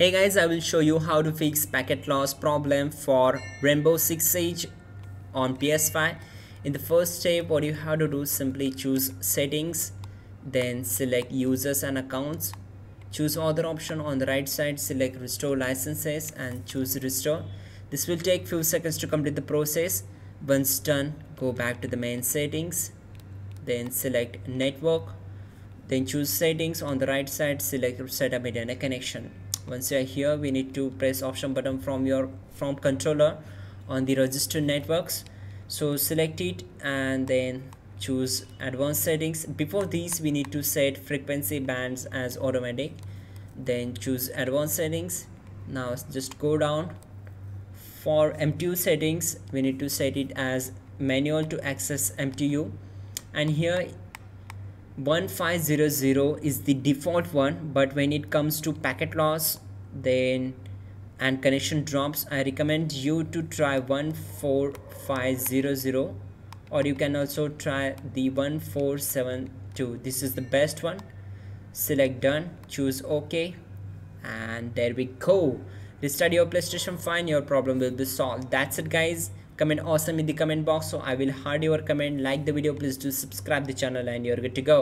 Hey guys, I will show you how to fix packet loss problem for Rainbow Six Siege on PS5. In the first step, what you have to do simply choose settings, then select users and accounts. Choose other option on the right side, select restore licenses and choose restore. This will take few seconds to complete the process. Once done, go back to the main settings, then select network, then choose settings on the right side, select setup internet connection once you are here we need to press option button from your from controller on the registered networks. So select it and then choose advanced settings. Before these we need to set frequency bands as automatic. Then choose advanced settings. Now just go down. For MTU settings we need to set it as manual to access MTU and here 1500 is the default one but when it comes to packet loss then and connection drops i recommend you to try 14500 or you can also try the 1472 this is the best one. Select done choose ok and there we go. Restart your playstation fine your problem will be solved. That's it guys comment awesome in the comment box. So i will heart your comment. Like the video. Please do subscribe the channel and you're good to go